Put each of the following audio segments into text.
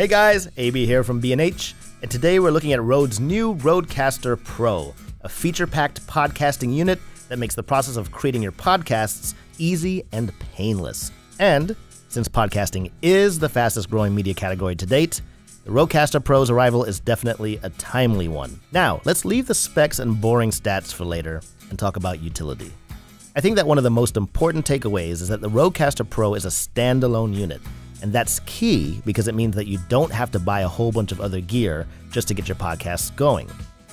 Hey guys, AB here from B&H, and today we're looking at Rode's new Rodecaster Pro, a feature-packed podcasting unit that makes the process of creating your podcasts easy and painless. And since podcasting is the fastest growing media category to date, the Rodecaster Pro's arrival is definitely a timely one. Now, let's leave the specs and boring stats for later and talk about utility. I think that one of the most important takeaways is that the Rodecaster Pro is a standalone unit and that's key because it means that you don't have to buy a whole bunch of other gear just to get your podcasts going.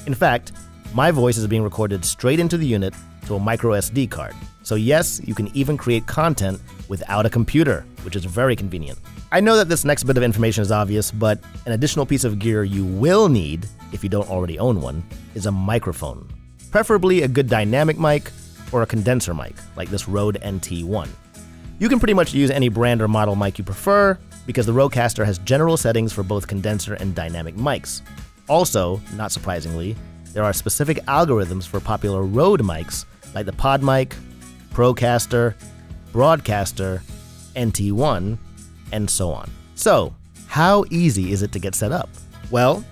In fact, my voice is being recorded straight into the unit to a micro SD card. So, yes, you can even create content without a computer, which is very convenient. I know that this next bit of information is obvious, but an additional piece of gear you will need, if you don't already own one, is a microphone. Preferably a good dynamic mic or a condenser mic, like this Rode NT1. You can pretty much use any brand or model mic you prefer, because the Rodecaster has general settings for both condenser and dynamic mics. Also, not surprisingly, there are specific algorithms for popular Rode mics like the PodMic, Procaster, Broadcaster, NT1, and so on. So, how easy is it to get set up? Well,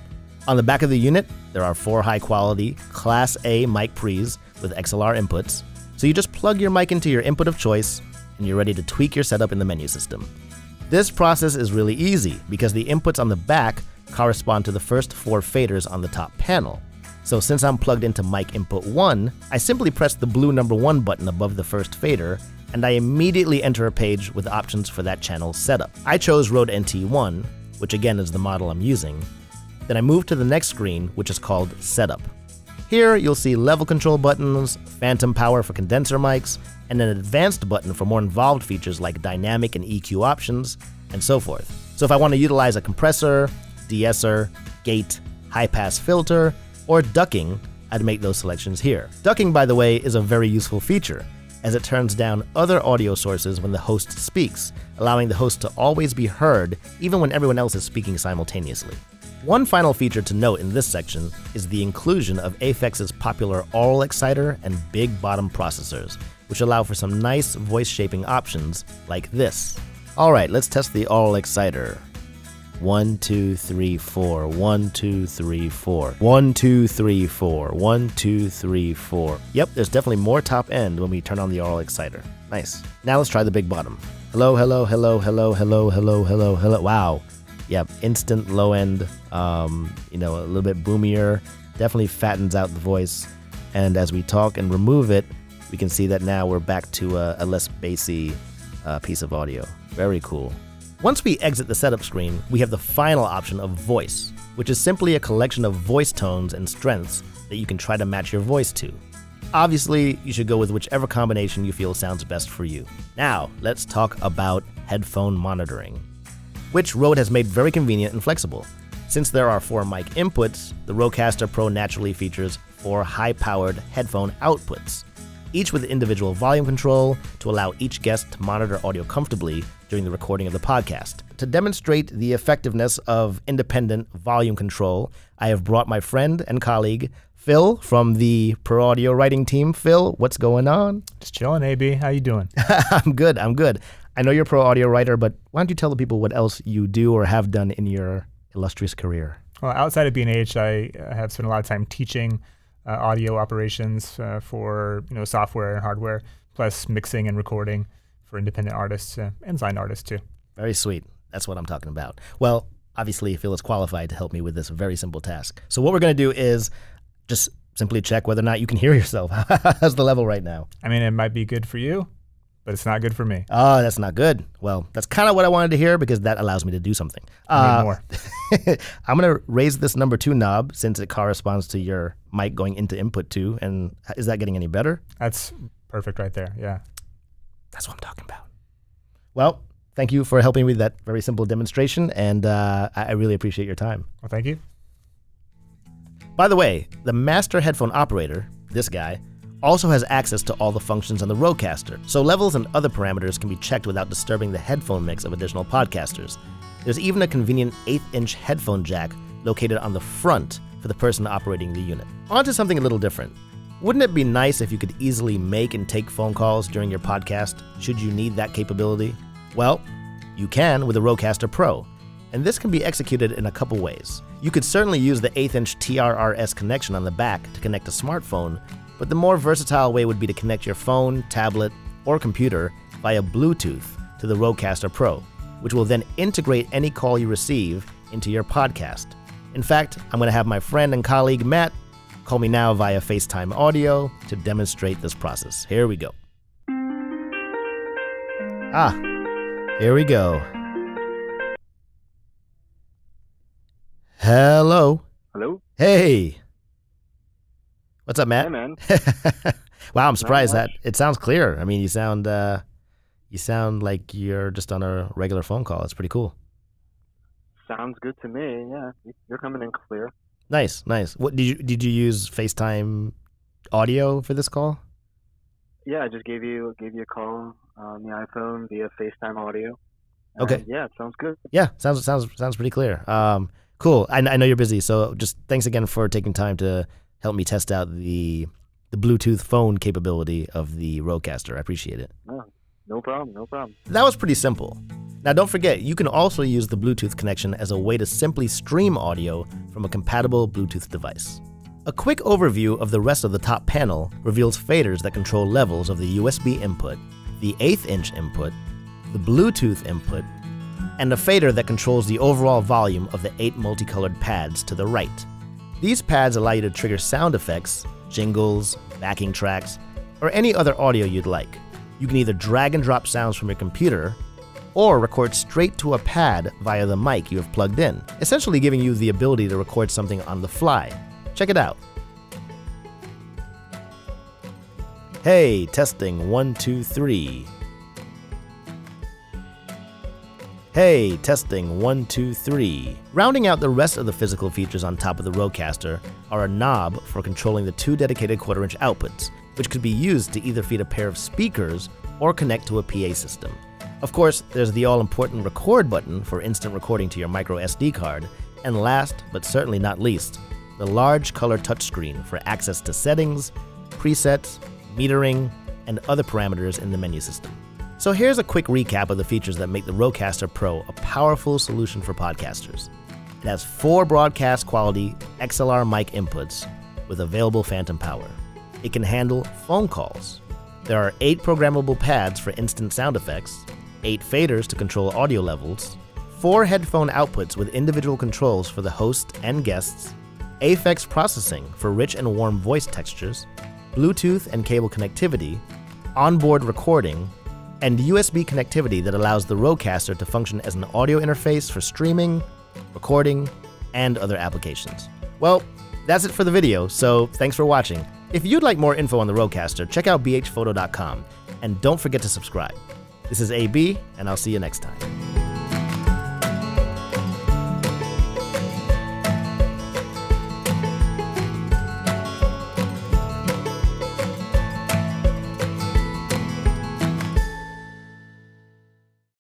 on the back of the unit, there are four high quality Class A mic pre's with XLR inputs. So you just plug your mic into your input of choice and you're ready to tweak your setup in the menu system. This process is really easy because the inputs on the back correspond to the first four faders on the top panel. So since I'm plugged into mic input 1, I simply press the blue number 1 button above the first fader, and I immediately enter a page with options for that channel setup. I chose Rode NT1, which again is the model I'm using. Then I move to the next screen, which is called Setup. Here, you'll see level control buttons, phantom power for condenser mics, and an advanced button for more involved features like dynamic and EQ options, and so forth. So if I want to utilize a compressor, de-esser, gate, high-pass filter, or ducking, I'd make those selections here. Ducking, by the way, is a very useful feature, as it turns down other audio sources when the host speaks, allowing the host to always be heard even when everyone else is speaking simultaneously. One final feature to note in this section is the inclusion of Aphex's popular aural exciter and big bottom processors, which allow for some nice voice shaping options like this. Alright, let's test the aural exciter. One, two, three, four. One, two, three, four. One, two, three, four. One, two, three, four. Yep, there's definitely more top end when we turn on the aural exciter. Nice. Now let's try the big bottom. Hello, hello, hello, hello, hello, hello, hello, hello. Wow yep, instant low end, um, you know, a little bit boomier, definitely fattens out the voice. And as we talk and remove it, we can see that now we're back to a, a less bassy uh, piece of audio. Very cool. Once we exit the setup screen, we have the final option of voice, which is simply a collection of voice tones and strengths that you can try to match your voice to. Obviously, you should go with whichever combination you feel sounds best for you. Now, let's talk about headphone monitoring which Rode has made very convenient and flexible. Since there are four mic inputs, the Rodecaster Pro naturally features four high-powered headphone outputs, each with individual volume control to allow each guest to monitor audio comfortably during the recording of the podcast. To demonstrate the effectiveness of independent volume control, I have brought my friend and colleague Phil from the Pro Audio writing team. Phil, what's going on? Just chilling, AB. How you doing? I'm good. I'm good. I know you're a pro audio writer, but why don't you tell the people what else you do or have done in your illustrious career? Well, outside of B&H, I have spent a lot of time teaching uh, audio operations uh, for you know software and hardware, plus mixing and recording for independent artists uh, and signed artists too. Very sweet. That's what I'm talking about. Well, obviously, Phil is qualified to help me with this very simple task. So what we're going to do is just simply check whether or not you can hear yourself. How's the level right now? I mean, it might be good for you but it's not good for me. Oh, that's not good. Well, that's kind of what I wanted to hear because that allows me to do something. Uh, more. I'm going to raise this number two knob since it corresponds to your mic going into input two. And is that getting any better? That's perfect right there. Yeah. That's what I'm talking about. Well, thank you for helping me with that very simple demonstration. And uh, I really appreciate your time. Well, thank you. By the way, the master headphone operator, this guy, also has access to all the functions on the Rodecaster, so levels and other parameters can be checked without disturbing the headphone mix of additional podcasters. There's even a convenient 8 inch headphone jack located on the front for the person operating the unit. On to something a little different. Wouldn't it be nice if you could easily make and take phone calls during your podcast, should you need that capability? Well, you can with the Rodecaster Pro. and this can be executed in a couple ways. You could certainly use the 8th inch TRRS connection on the back to connect a smartphone, but the more versatile way would be to connect your phone, tablet, or computer via Bluetooth to the Rodecaster Pro, which will then integrate any call you receive into your podcast. In fact, I'm going to have my friend and colleague Matt call me now via FaceTime audio to demonstrate this process. Here we go. Ah, here we go. Hello. Hello. Hey. What's up, Matt? Hey, man. wow, I'm surprised that it sounds clear. I mean, you sound uh, you sound like you're just on a regular phone call. It's pretty cool. Sounds good to me. Yeah, you're coming in clear. Nice, nice. What did you did you use FaceTime audio for this call? Yeah, I just gave you gave you a call on the iPhone via FaceTime audio. Okay. Yeah, it sounds good. Yeah, sounds sounds sounds pretty clear. Um, cool. I, I know you're busy, so just thanks again for taking time to help me test out the the Bluetooth phone capability of the Rodecaster. I appreciate it. No, no problem. No problem. That was pretty simple. Now, don't forget, you can also use the Bluetooth connection as a way to simply stream audio from a compatible Bluetooth device. A quick overview of the rest of the top panel reveals faders that control levels of the USB input, the eighth inch input, the Bluetooth input, and a fader that controls the overall volume of the eight multicolored pads to the right. These pads allow you to trigger sound effects, jingles, backing tracks, or any other audio you'd like. You can either drag and drop sounds from your computer or record straight to a pad via the mic you have plugged in, essentially giving you the ability to record something on the fly. Check it out. Hey, testing one, two, three. Hey, testing one, two, three. Rounding out the rest of the physical features on top of the Rodecaster are a knob for controlling the two dedicated quarter inch outputs, which could be used to either feed a pair of speakers or connect to a PA system. Of course, there's the all important record button for instant recording to your micro SD card, and last but certainly not least, the large color touchscreen for access to settings, presets, metering, and other parameters in the menu system. So here's a quick recap of the features that make the Rodecaster Pro a powerful solution for podcasters. It has four broadcast quality XLR mic inputs with available phantom power. It can handle phone calls. There are eight programmable pads for instant sound effects, eight faders to control audio levels, four headphone outputs with individual controls for the host and guests, Aphex processing for rich and warm voice textures, Bluetooth and cable connectivity, onboard recording, and USB connectivity that allows the Rodecaster to function as an audio interface for streaming, recording, and other applications. Well, that's it for the video, so thanks for watching. If you'd like more info on the Rodecaster, check out bhphoto.com, and don't forget to subscribe. This is AB, and I'll see you next time.